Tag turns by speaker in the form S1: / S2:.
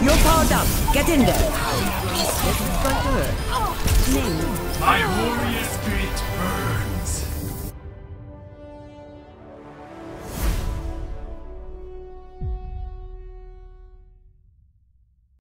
S1: You're powered up. Get in there.